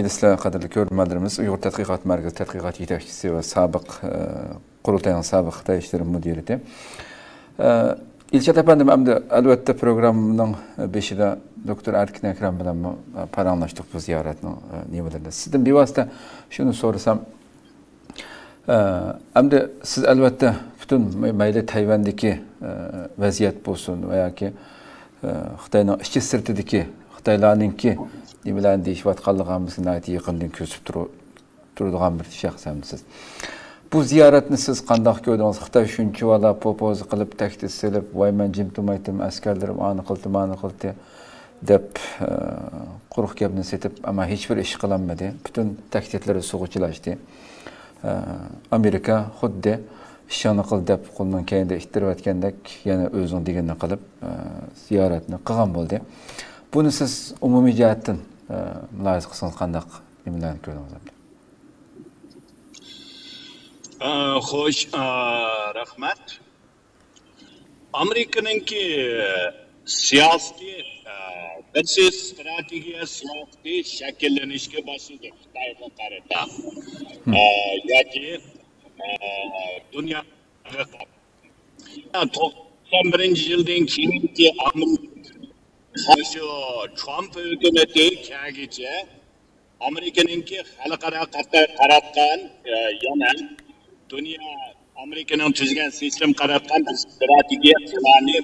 Мелісілі қадірлі көрмәлеріміз ұйғыр тәтқиқат мәркізі тәтқиқат жетекшісі ва сабық құрылтайның сабық Қытай іштері мүдиріте. İlçət əpəndim, əmdə əlbəttə proqramının beşidə doktor Erkin Əkrəm bilən paranlaşdıq bu ziyarətinin nivələrində. Sizdən bir vasitə şunu siz əlbəttə bütün məylə Tayvəndəki e, vəziyyət bolsun və ya ki, e, Xitoylarninki nimalarni deyishayotganligimizni yaqindan ko'zib turadigan bir shaxsamsiz bu ziyoratni siz qandoq ko'rdingiz? Xitoy shuncha vala popozi qilib tahdid silib voy man jim turmaydim askarlarim ani qildi mani qildi deb e, quruq gapni setib ammo hech bir ish qilinmadi. Butun tahdidlari sug'uchilashdi e, amerika xuddi ishoni qil deb qo'ldan keyinda ittirayotgandek yana o'zing deganini qilib e, ziyoratni qilgan bo'ldi. Бұны сіз ұмуми жааттан мылайыз қысыңыз қандақ немелерін көрдіңіз әбді? Хош, рахмат. Amerika'nınki siyasi bir stratejiye siyasi şekillenişke başladı. Xitayla qarata. E, yoki e, dünya 91 e, yildan keyingi Amerika Trump hukumati kelguncha amerikaninki xalqaro qaratgan yana dunyo Amerikaning tuzgan sistem qaratgan strategiya plani.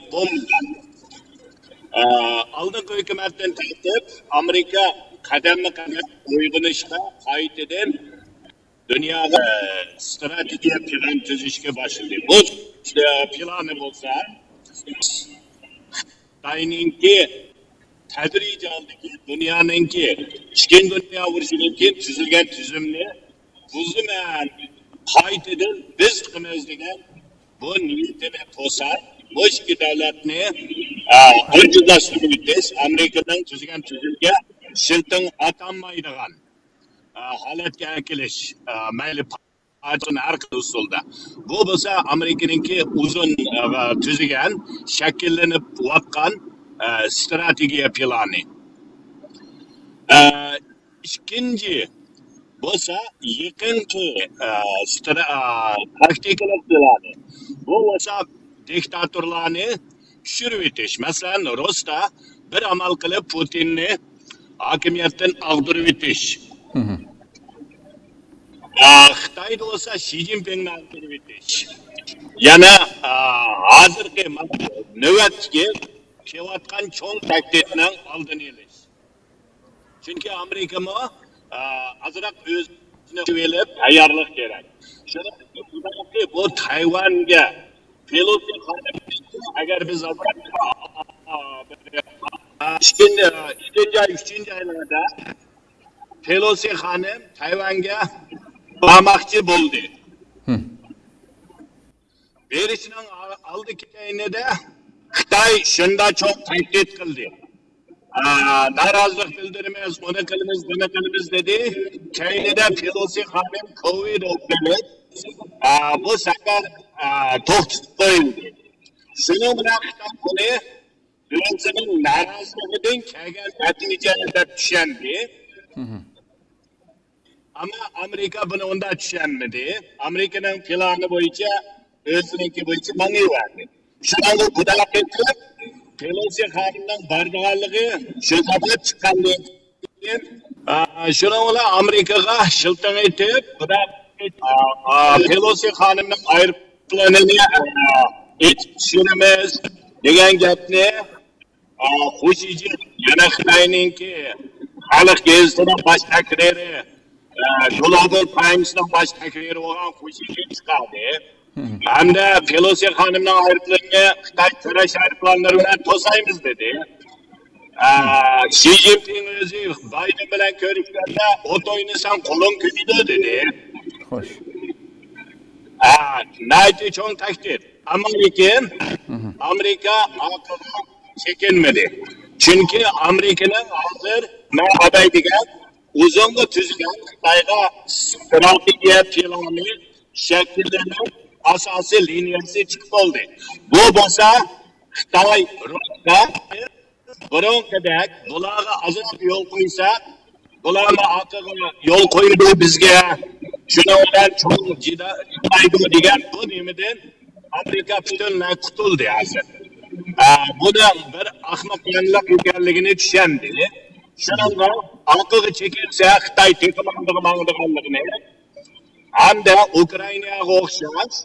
Oldingi hukumatdan e, tortib Amerika qadamma qadam uyg'unishga qaytadan dunyoga e, strategiya plan tuzishga boshladi. Bu e, plani bo'lsa Xitoyninki tadricandagi dunyoninki ichkin dunyo urushidan keyin tuzilgan tuzumni buziman qaytadan biz qilamiz degan bu niyatini to'sar bu ikki davlatni ojizlashtirib amerikadan tuzgan tuzumga shiltin otolmaydigan holatga kelish mayli har xil usulda bu bo'lsa amerikaningki uzun tuzgan shakllanib yotgan strategiya plani ikkinchi bo'lsa yaqinki taktikalar plani bu bo'lsa diktatorlarni tushirib etish masalan rusda bir amal qilib putinni hokimiyatdan ag'dirib etish қытайдылыса ши цзиньпиннің әкелбетеш және қазіргі нөвәтке келатқан чоң тәктетінің алдын елес чүнки америка ма азырақ өзіне келіп даярлық керек бұл тайваньға agar biz ikkinchi ikkinchi ay uchinchi aylarda pelosi xonim tayvanga bormoqchi bo'ldi berishining oldi keyinida xitoy shunda cho'q tahdid qildi norozilik bildiramiz buni qilamiz buni qilamiz dedi. Keyinida pelosi xonim covid o'tganib bu safar to'xtatib qo'yildi shuning bilan xitoy buni o'zining noroziligidan kelgan natijani deb tushundi ama Amerika bunu onda tushunmadi. Amerika'nın planı bo'yicha o'ziniki bo'yicha manglayverdi. Shu anda budalab ketdi. Pelosi xonimning borganligi shu sabab chiqqandan keyin shuni ular Amerikaga shilton etib, biroq Pelosi xonimning aeroplanini etib tushiramiz degan gapni Xo'jiji yana Xitoyninki xalq gazetini bosh takriri Şulada Times'dan başka şehir olan Fuşişi şey çıkardı. Hem de Pelosi hanımdan ayrıtlarını Xtay tıraş ayrıtlarından tosayımız dedi. Ee, Xi Jinping özü Biden bilen körüklerle ot oynasan kolun kübüdü dedi. Hoş. Nayti çok takdir. Ama lekin Amerika akıllı çekinmedi. Çünkü Amerika'nın hazır ne haber diken uzunga tuzgan xitoyga strategiya plani shakllanib asosiy liniyasi chiqib qoldi. Bu bo'lsa xitoy rusga burunqidek bularga azob yo'l qo'ysa bularni orqaga yo'l qo'ydi bizga. Shuni bilan cho'ng jimaydi degan bu nimadan amerika butunlay qutuldi hozir buni bir ahmoqlarlik ekanligini tushundi. Shuninga orqaga chekilsa xitoy tepamandig'anligini hamda ukrainaga o'xshash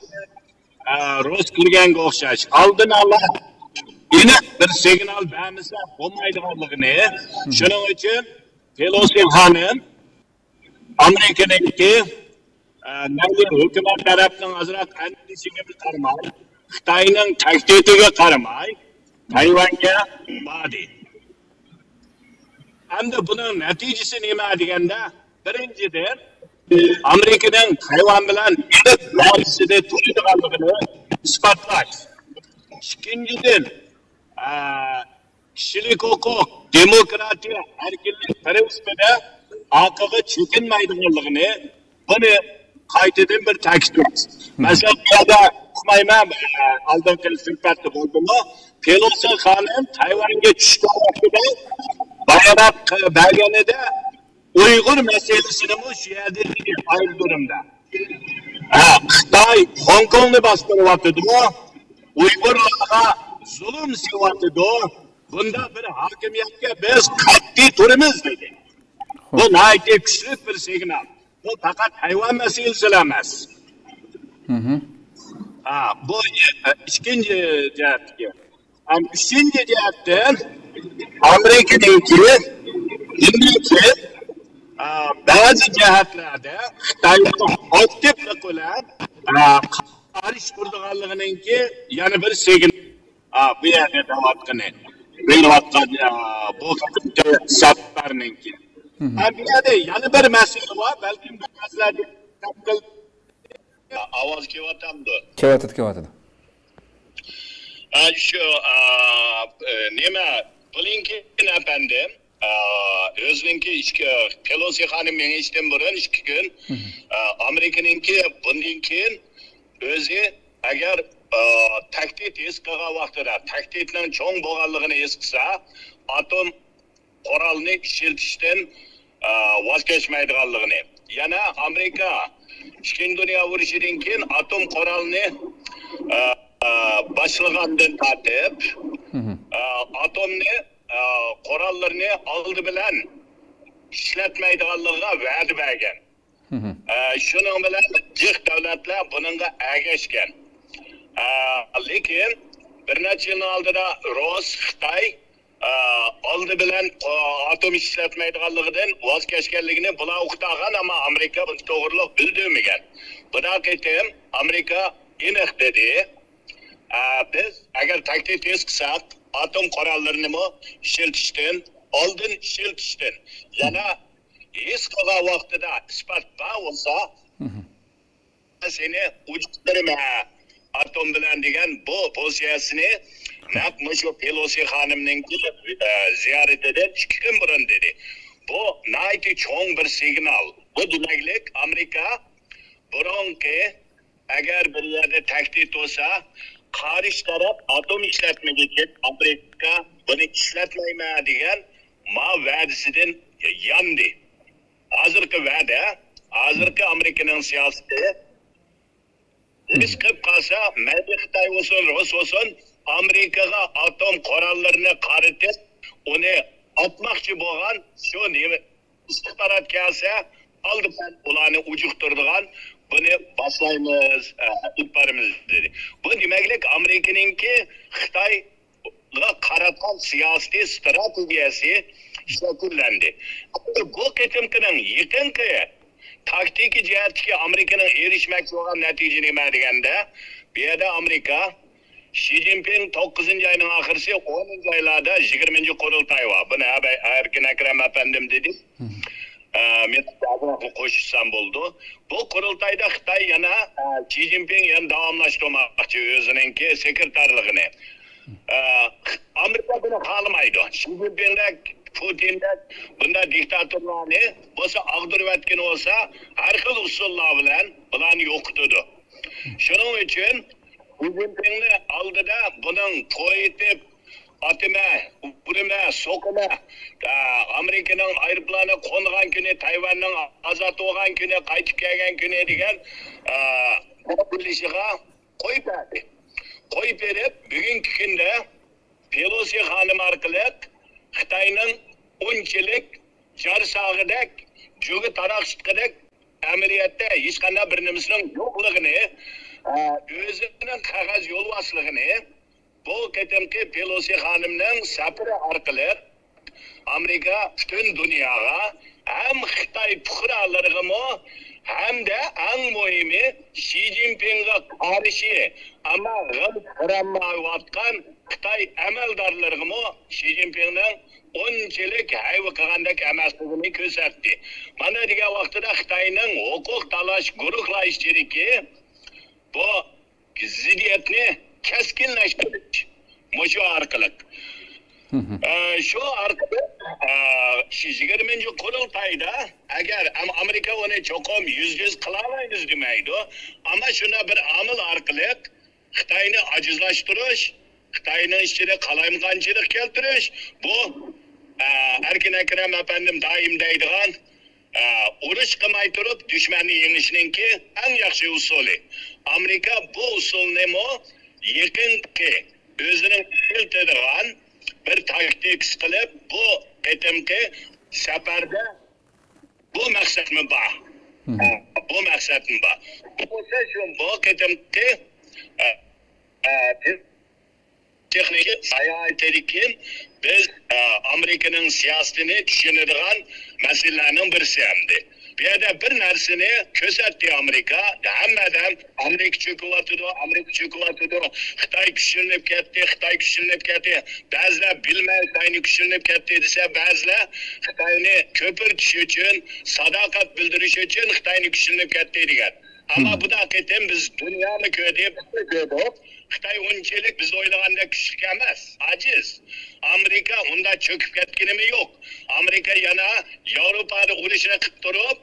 rus kirganga o'xshash oldin ola aniq bir signal bermasa bo'lmaydiganligini shuning uchun pelosi xonim amerikaniki hukumat tarafdan ozroq andishiga qaramay xitoyning tahdidiga qaramay tayvanga bordi hamda buni natijasi nima deganda birinchidan amerikaning tayvan bilan vodisida turadiganligini isbotlash ikkinchidan kishilik huquq demokratiya erkinlik prinsipida orqaga chekinmaydiganligini buni qaytadan bir ta'kidlash masalan bu yerda uqmayman oldingi suhbatda bo'ldimi pelosi xonim tayvanga tushgan vaqtida bayrak e, belgeni de Uygur meselesini mi şiyedirdiği ayrı durumda. Ha, Xitay Hong Kong'u bastırıvatıdı o. Uygurlarga zulüm sevatıdı o. Bunda bir hakimiyetke biz katli turimiz dedi. Bu naiti küçük bir signal. Bu fakat hayvan meselesilemez. Hı hı. Ha, bu e, ikinci cihetki. And şimdi diyetten Amerika'daki İngilizce bazı cihetlerde Xitay'ın aktif kılan karış kurduğanlığının ki yani bir segin bu yerde davatkanı verivatkan bu kısımda şartlarının ki. Bir yerde yani bir mesele var belki bu mesele avaz kevatamdı. Kevatat kevatat. I nima name Blinken efendim. Özününki işki Pelosi hanım beni işten burun işki mhm. gün Amerikanınki bundinkin özü eğer taktit eskiga vaqtida taktitning cho'ng bo'lganligini es qilsa atom qurolni ishlatishdan voz kechmaydiganligini yana amerika ikkinchi dunyo urushidan keyin atom qurolni boshlagandan tortib atomni qurollarni oldi bilan ishlatmaydiganligiga va'da bergan shuning bilan jiq davlatlar bunga ergashgan lekin bir necha yil oldida rus xitoy oldi bilan atom ishlatmaydiganligidan voz kechganligini bular uqtagan ammo amerika buni to'g'riliq bildirmagan bunaqa qitim amerika aniq dedi biz agar taklif qilsak atom qurollarini ishlatishdan oldin ishlatishdan yana his qilgan vaqtida isbot bor bo'lsa seni ujdirma atom bilan degan bu pozitsiyasini naq shu pelosi xonimninki ziyoratidan ikki kun burun dedi. Bu nayti cho'ng bir signal. Bu demaklik amerika burungi agar bir yerda tahdid bo'lsa qarish taraf atom ishlatmagan amerika buni ishlatmayman degan ma va'dasidan yandi. Hozirgi va'da hozirgi amerikaning siyosati. Ish qilib qolsa mayli xitoy bo'lsin rus bo'lsin amerikaga atom qurollarini qaritib uni otmoqchi bo'lgan shu istixborot kelsa oldidan ularni ujuqtirdigan buni boshlaymiz e, itparimiz dedi. Bu demaklik amerikaninki xitoyga qaratgan siyosiy strategiyasi shakllandi bu qitimkining yaqinqi taktiki jihatga amerikaning erishmoqchi bo'lgan natija nima deganda bu yerda amerika shi zinpin to'qqizinchi oyning oxirisi o'ninchi oylarda yigirmanchi qurultoy bor buni erkin akram apandim dedi. Hmm. Men qo'shishsam bo'ldi bu qurultoyda xitoy yana shi zinpin yana davomlashtirmoqchi o'zininki sekretarligini amerika buni xohlamaydi shi zinpindek putinda bunda diktatörlarni bo'lsa ag'dirayotgan bo'lsa har xil usullar bilan bularni yo'qitadi shuning uchun Putinni oldida buning to'yitib атеме үпіреме соқыме американың аэропланы қонған күні тайваньның азат болған күні қайтып келген күні деген құрылышыға қой қойып қой беріп бүгінгі күнде пелоси ханым арқылы қытайның ончілік жарсағыдек жүгі тарақшытқыдек шытқыдек ешқандай бір жоқлығыны өзінің қағаз жолбасылығыны bu qatimki pelosi xonimning safari orqali amerika butun dunyoga ham xitoy fuqarolariga hamda eng muhimi shi zinpinga qarshi ammo g'am qaramayotgan xitoy amaldorlarigami shi zinpinning unchalik hayva qilgandek emasligini ko'rsatdi. Mana degan vaqtida xitoyning huquq talash guruhlash sheriki bu ziddiyatni keskinlashtirdi. Mushu orqali shu orqali yigirmanchi qurultayda agar amerika uni cho'qim yuz yuz qilolmaymiz demaydi ammo shuna bir omil orqali xitoyni ojizlashtirish xitoyni ichida qalamqonchilik keltirish bu erkin akram efendim doim deydigan urush qilmay turib dushmanni yengishninki eng yaxshi usuli amerika bu usulni yaqinki o'zining keltirgan bir taktik qilib bu qatimki safarda bu maqsadmi bor bu maqsadmi bor bo'lsa shu bu qatimki texnika sayohatdan biz amerikaning siyosatini tushunadigan masalalarning birisi hamdi bu yerda bir narsani ko'rsatdi amerika. Hammadan amerika cho'kyotidi amerika cho'kyotidi xitoy kuchlanib ketdi xitoy kuchlanib ketdi. Ba'zilar bilmay xitoyni kuchlanib ketdi desa ba'zilar xitoyni ko'pirtish uchun sadoqat bildirish uchun xitoyni kuchlanib ketdi degan. Ammo bu haqiqatan biz dunyoni ko'rdik ko'rdik xitoy unchalik biz o'ylagandek kuchli emas ajiz amerika unda cho'kib ketganimi yo'q amerika yana yevropani urushini qilib turib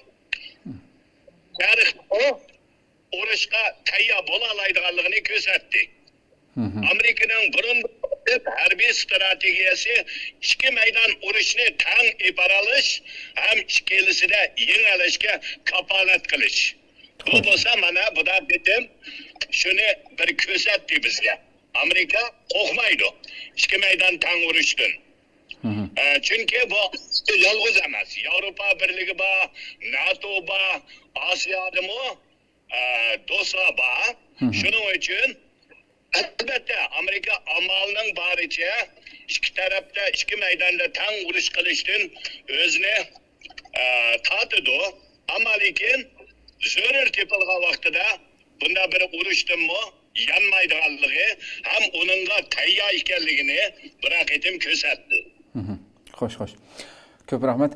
tarixda urushga tayyor bo'la oladiganligini ko'rsatdi amerikaning burun harbiy strategiyasi ikki maydon urushni tang ipar olish ham ikkilisida yengilishga kapolat qilish bu bo'lsa mana buda dedim shuni bir ko'rsatdi bizga amerika qo'rqmaydi ikki maydon tang urushdan chunki bu yolg'iz emas yevropa birligi bor nato bor osiyodami do'stlar bor shuning uchun albatta amerika amalning boricha ikki tarafda ikki maydonda tang urush qilishdan o'zini tortidi ammo lekin zo'r tepilgan vaqtida bunda bir urushdinmi yanmaydiganligi ham uningga tayyor ekanligini bir qatim ko'rsatdi. Xo'sh xo'sh ko'p rahmat.